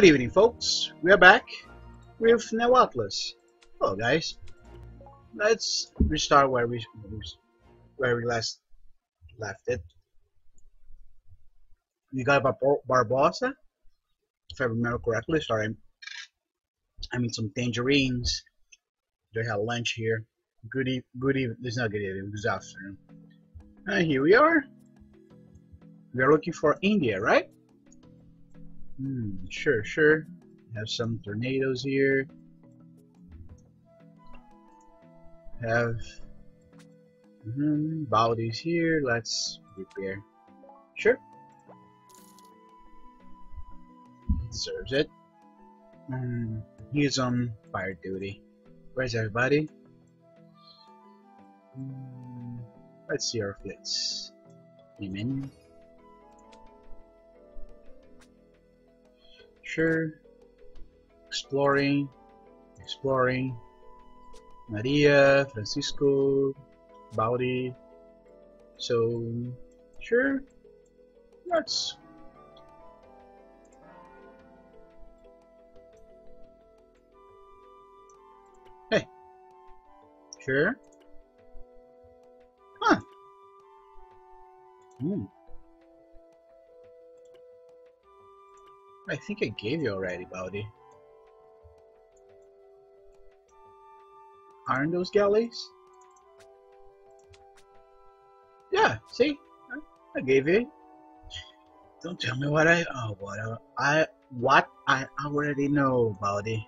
Good evening, folks. We are back with Neo Atlas. Hello, guys. Let's restart where we where we last left it. We got Bar Barbosa, if I remember correctly. Sorry, I mean some tangerines. They had lunch here. Good e good evening. Is not good evening. Good afternoon. And here we are. We are looking for India, right? Hmm, sure, sure. Have some tornadoes here. Have mm -hmm, bodies here. Let's repair. Sure. Deserves it. Um, he's on fire duty. Where's everybody? Hmm, let's see our fleets. Amen. Sure. Exploring. Exploring. Maria, Francisco, Baudi. So, sure. Let's. Sure. Huh. Hmm. I think I gave you already, Baldi. Aren't those galleys? Yeah, see? I gave you. Don't tell me what I oh what I, what I already know, Baldi.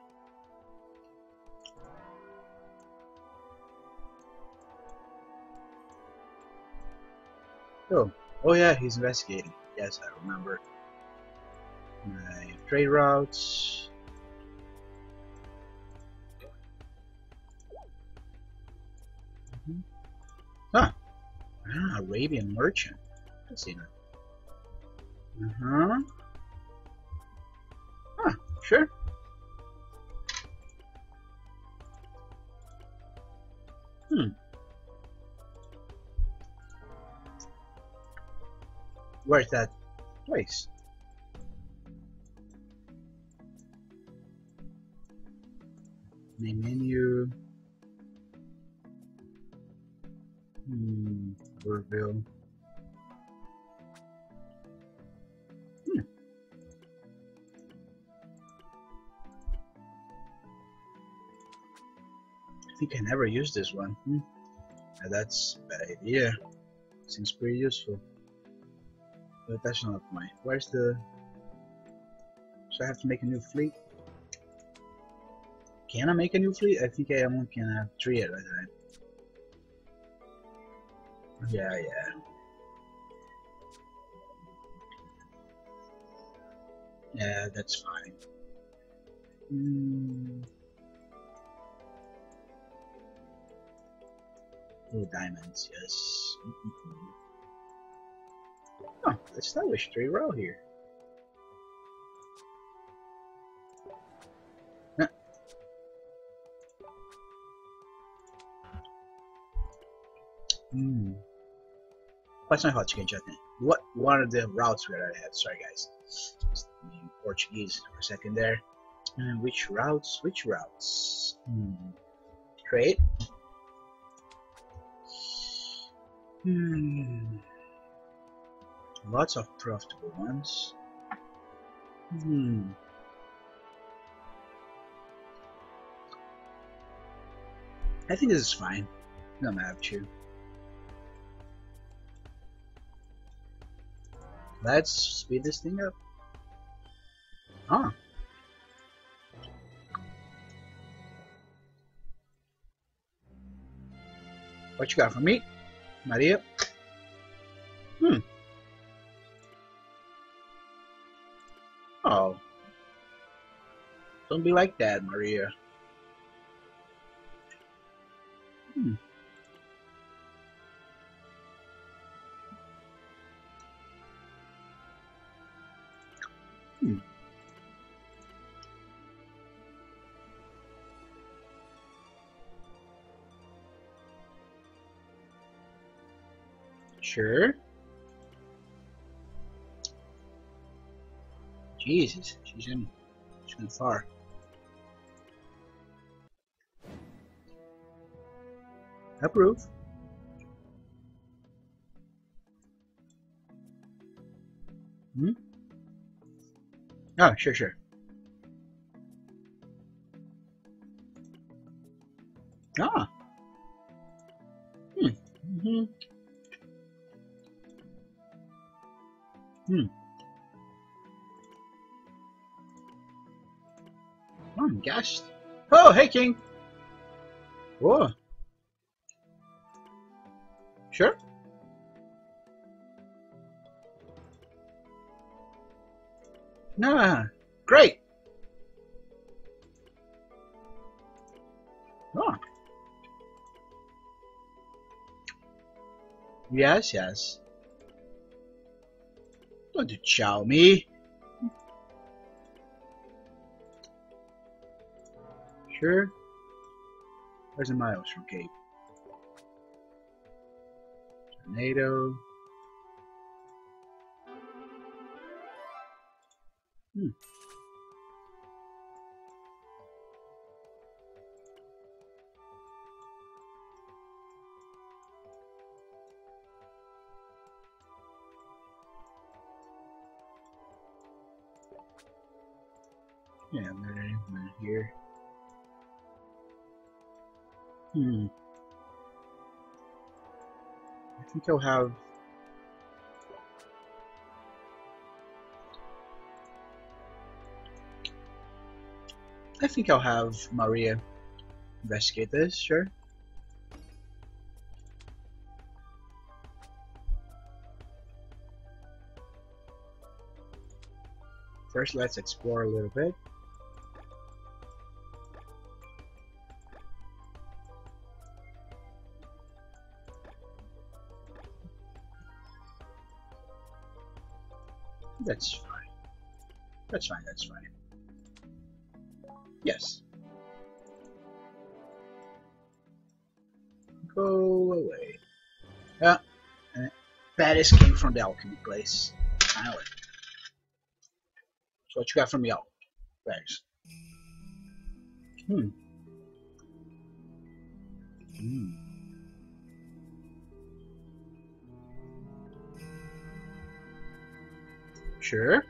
Oh, oh yeah, he's investigating. Yes, I remember my trade routes. Mm -hmm. Ah, Arabian merchant. I see that. Uh huh. Ah, sure. Hmm. Where's that place? Main menu. Hmm, Burville. Hmm. I think I never used this one. Hmm. that's a bad idea. Seems pretty useful. But that's not my. Where's the. So I have to make a new fleet? Can I make a new fleet? I think I only can have three at a time. Yeah, yeah. Yeah, that's fine. Mm. Diamonds, yes. Mm. Oh, establish three row here. Question hot chicken chutney. What one of the routes where I had? Sorry guys. in Portuguese for a second there. And which routes? Which routes? Hmm. Trade. Hmm. Lots of profitable ones. Hmm. I think this is fine. No matter to. Let's speed this thing up. Huh. What you got for me, Maria? Hmm. Oh. Don't be like that, Maria. Sure. Jesus, she's in kind of far. Approve. Hmm? Oh, sure, sure. Ah. Hmm. Mm hmm. Hmm. Oh, guest. Oh, hey, King. Whoa. Sure. Nah, great. Oh. Yes, yes. You chow me. Sure. Where's the miles from Cape? Tornado. Hmm. Yeah, I'm gonna here. Hmm. I think I'll have I think I'll have Maria investigate this, sure. First, let's explore a little bit. That's fine. That's fine, that's fine. Yes. Go away. Yeah. Uh, Paris came from the alchemy place. Finally. So what you got from y'all? Thanks. Hmm. Hmm. Sure.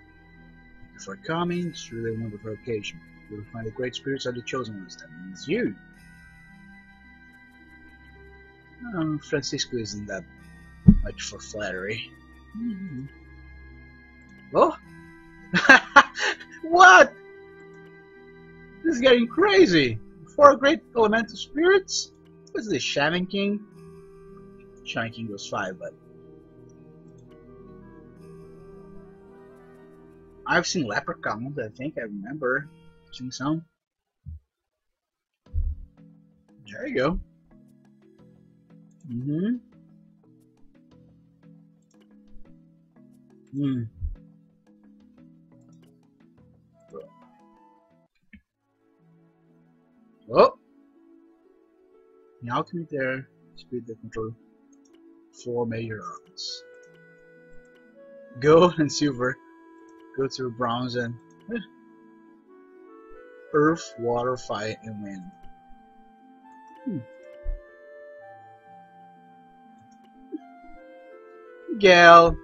Before coming, it's really a wonderful occasion. You will find the great spirits are the chosen ones. That means you. Um, Francisco isn't that much for flattery. Mm -hmm. Oh? what? This is getting crazy. Four great elemental spirits? What's this, Shaman King? Shaman King goes five, but I've seen leprechauns, I think I remember seeing some. There you go. Mm-hmm. Hmm. Oh! The alchemy there, speed that control four major elements. Gold and silver go through bronze and eh. earth, water, fire, and wind. Hmm. Gale,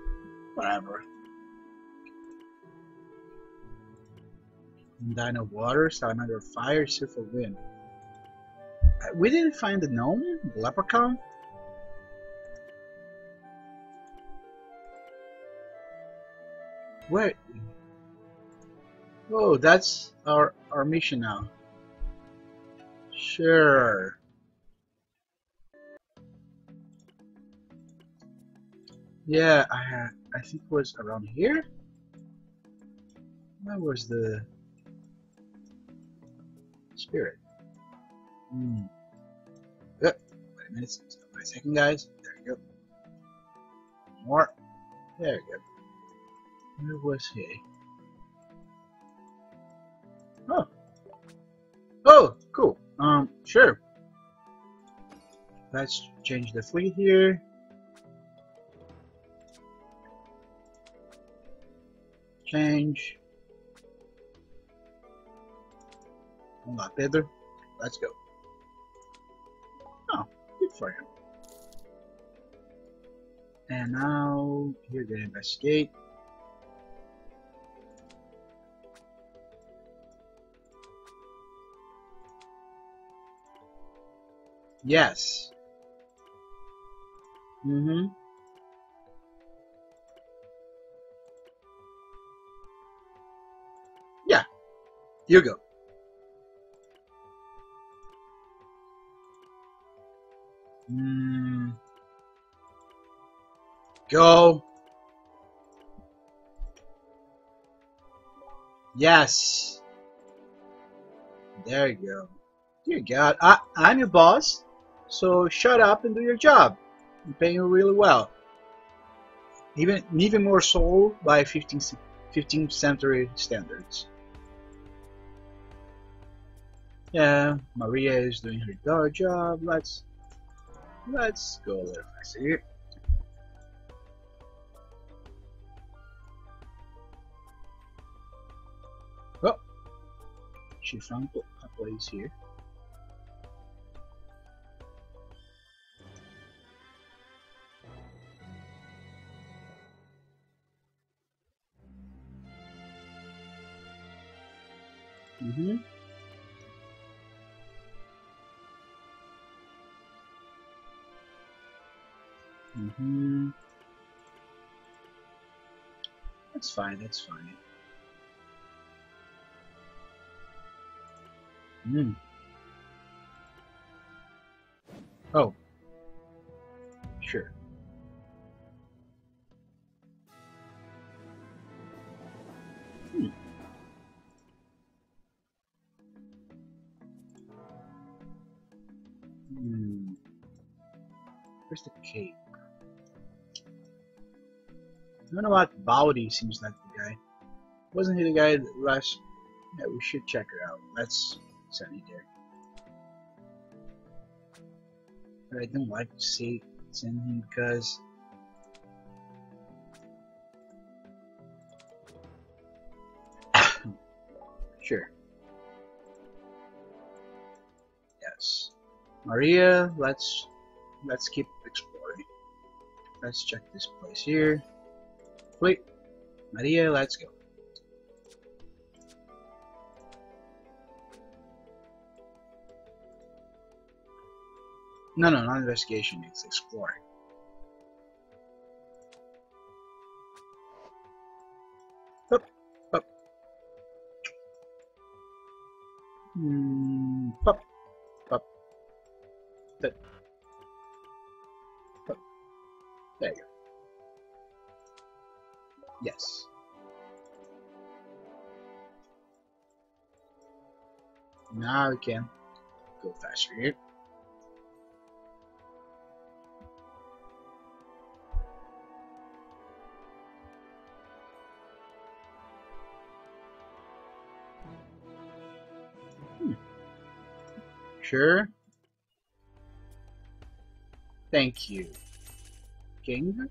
whatever. Dino water, salamander fire, silver wind. Uh, we didn't find the gnome, the leprechaun. Wait. Oh, that's our our mission now. Sure. Yeah, I I think it was around here. Where was the spirit? Hmm. Yep. Wait a minute. Wait a second, guys. There you go. More. There you go. Where was he? Sure. Let's change the fleet here. Change. Vamos lá, Pedro. Let's go. Oh, good for him. And now you're gonna investigate. Yes. Mm-hmm. Yeah. You go. Mm. Go. Yes. There you go. Dear God, I, I'm your boss, so shut up and do your job. I'm paying you really well. Even even more so by 15th, 15th century standards. Yeah, Maria is doing her dog job. Let's let's go a little faster here. Oh, she found a place here. Mm-hmm. Mm-hmm. That's fine, that's fine. Hmm. Oh. Where's the cape? I don't know what Bowdy seems like the guy. Wasn't he the guy that last? Yeah, we should check her out. Let's send it there. But I don't like to say send him because sure. Yes. Maria, let's let's keep exploring. Let's check this place here. Wait, Maria, let's go. No, no, not investigation, it's exploring. Can go faster here. Hmm. Sure. Thank you. King?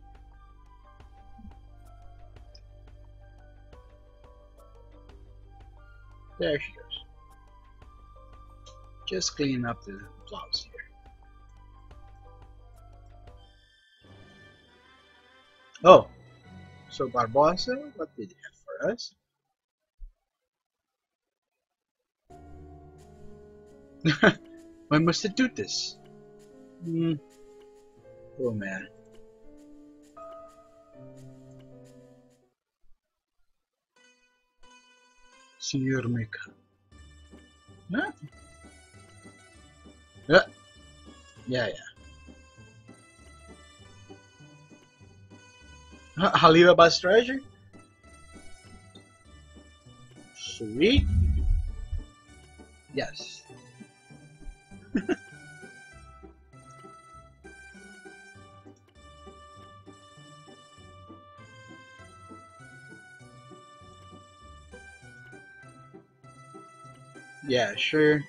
There she goes. Just cleaning up the blouse here. Oh, so Barbosa, what did he have for us? when must I do this? Hmm. Oh man. Senhor Mika. Huh? Uh, yeah. Yeah, yeah. Alibaba's treasure? Sweet. Yes. yeah, sure.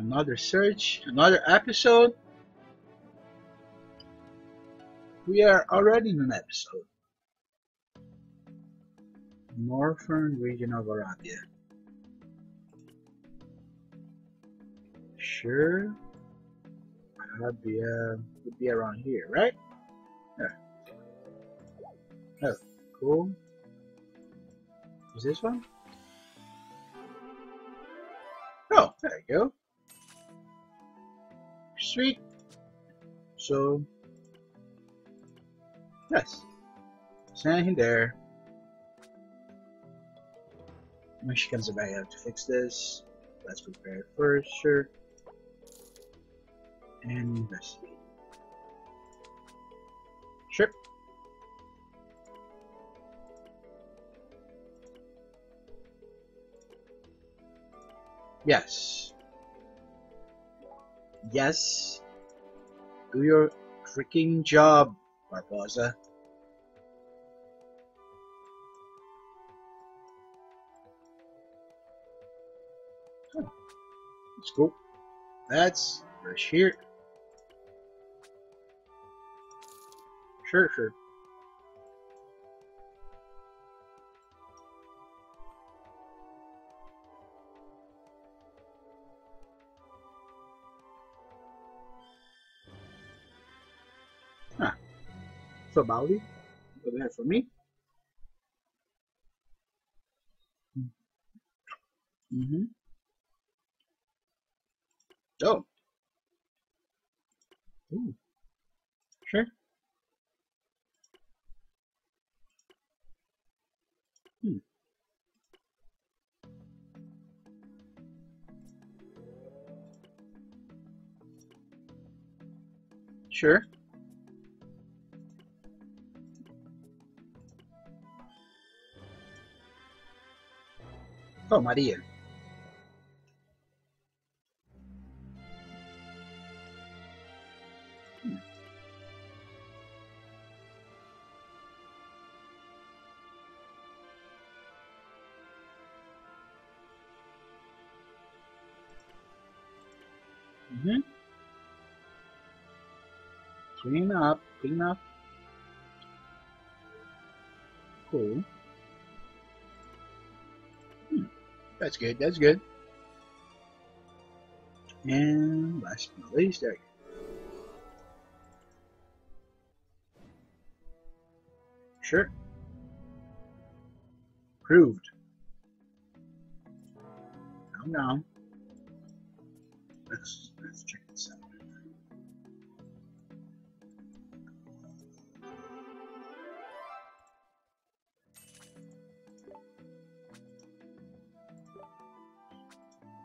Another search, another episode. We are already in an episode. Northern region of Arabia. Sure. Uh would be around here, right? Yeah. Oh, cool. Is this one? Oh, there you go. Sweet. So, yes, standing there. When she comes back, I have to fix this. Let's prepare first, sure. And investigate. Sure. Yes. Yes. Do your freaking job, Barbosa. That's cool. That's fresh here. Sure, sure. Bowdy, over there for me. Mm-hmm. Oh. Ooh. Sure. Hmm. Sure. Oh, Maria. Mm-hmm. Clean up, clean up. Cool. That's good, that's good. And last but not least, there. Sure. Proved. Calm down. Let's let's check this out.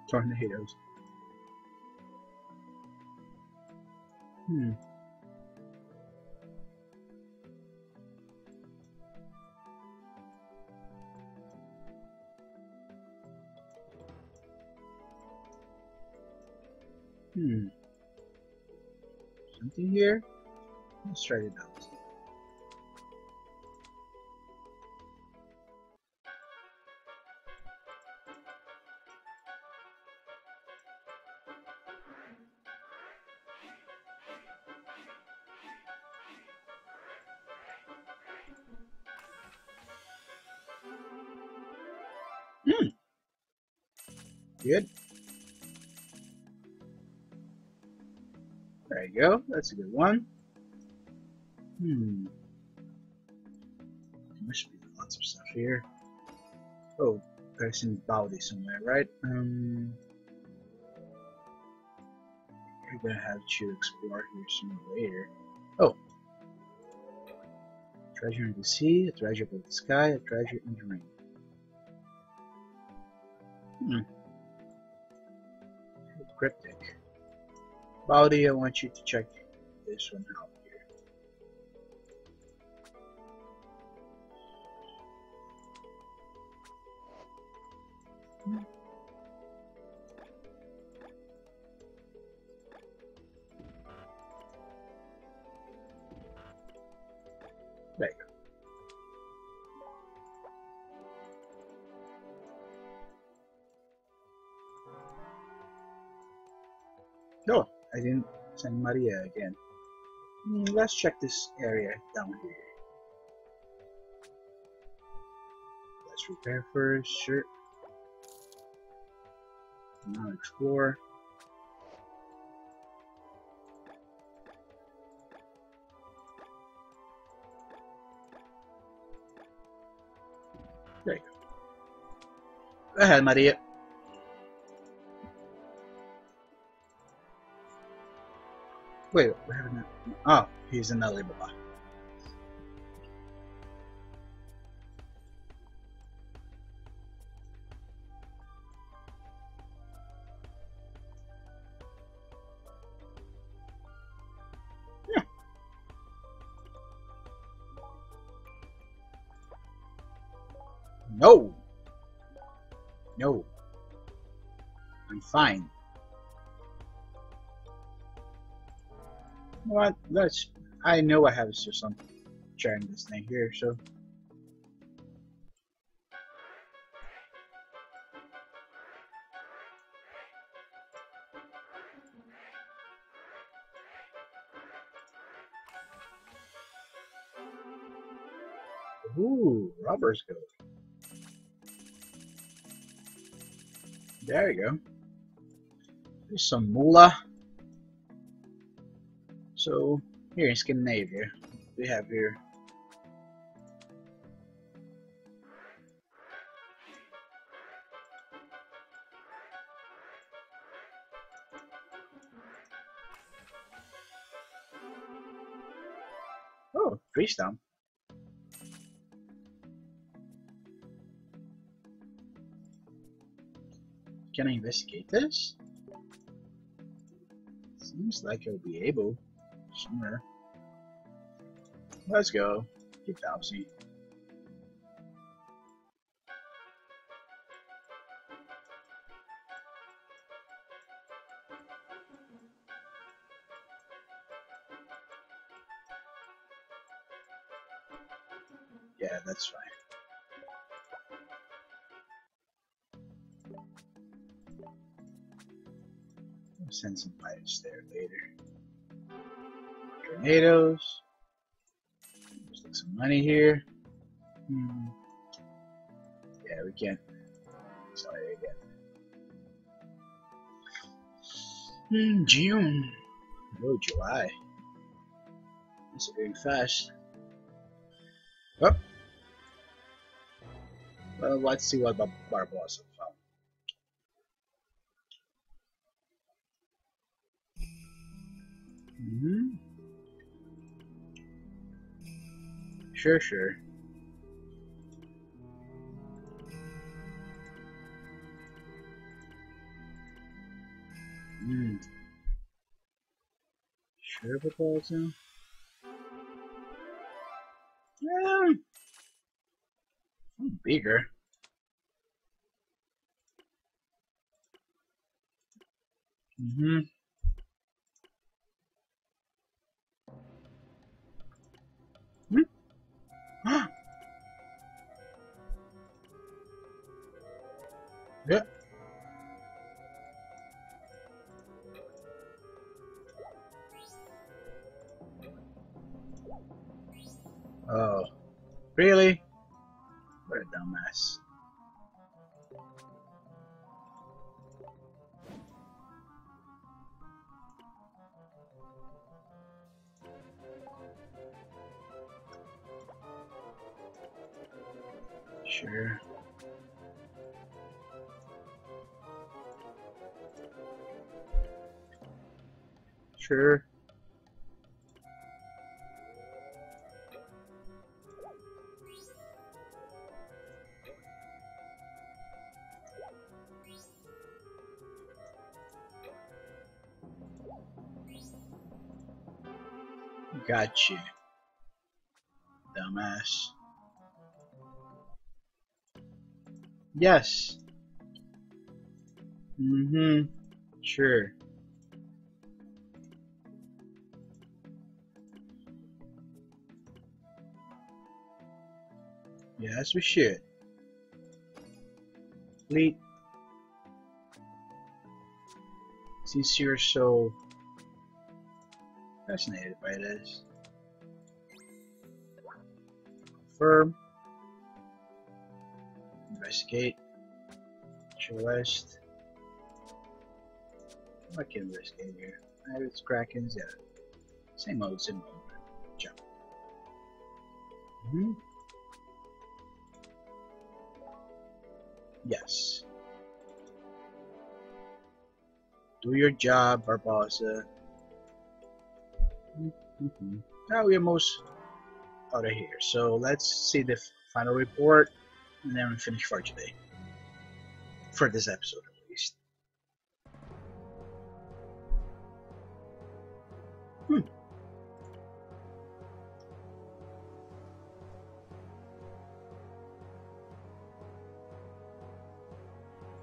Tornadoes. Hmm. Hmm. Something here? Let's try it out. Good. There you go. That's a good one. Hmm. There must be lots of stuff here. Oh, there's some Bowdy somewhere, right? Um, we're gonna have to explore here sooner later. Oh, treasure in the sea, a treasure above the sky, a treasure in the rain. Hmm. Cryptic. Bowdy, I want you to check this one out I didn't send Maria again. Hmm, let's check this area down here. Let's repair first, sure. Now explore. There you go. Go ahead, Maria. Wait, we haven't. Oh, he's in Alibaba. Yeah. Hmm. No. No. I'm fine. What? That's. I know I have just some sharing this thing here, so. Ooh, rubber's good. There you go. There's some moolah. So, here in Scandinavia, we have here Oh, tree. Can I investigate this? Seems like I'll be able somewhere. Let's go. Get Dowsy. Yeah, that's fine. Send some pirates there later. Tornadoes. Let's take some money here. Hmm. Yeah, we can't. Sorry again. Hmm, June. Oh, July. It's very fast. Oh. Well, let's see what Bar Sure, sure. Hmm. Sure, Barbosa? Yeah. I'm bigger. Mm-hmm. yeah. Oh, really? What a dumbass. Sure. Sure. Gotcha. Dumbass. Yes. Mm-hmm. Sure. Yes, we should. Fleet. Since you're so fascinated by this. Confirm. Investigate. West. I can investigate here. Pirates, Krakens, yeah. Same mode, same mode. Jump. Mm hmm Yes. Do your job, Barbosa. Mm -hmm. Now we're almost out of here. So let's see the final report and then we finish for today. For this episode at least. Hmm.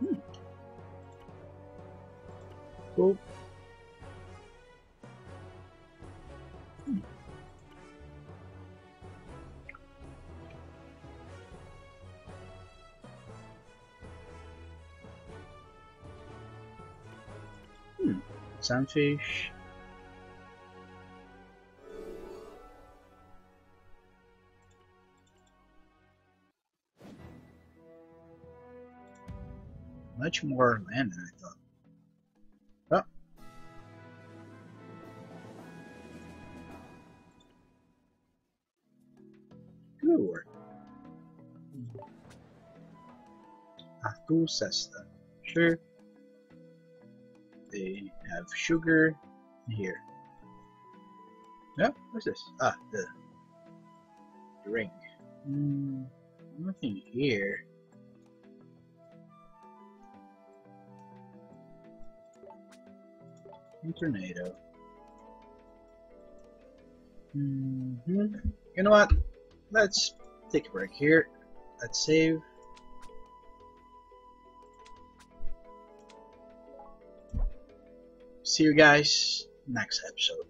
Hmm. Cool. Sunfish. Much more land than I thought. Oh. Atu Sesta. Sure. They have sugar here. Yeah, what's this? Ah, the, ring. Mm, nothing here. tornado. Mm -hmm. You know what? Let's take a break here. Let's save. See you guys next episode.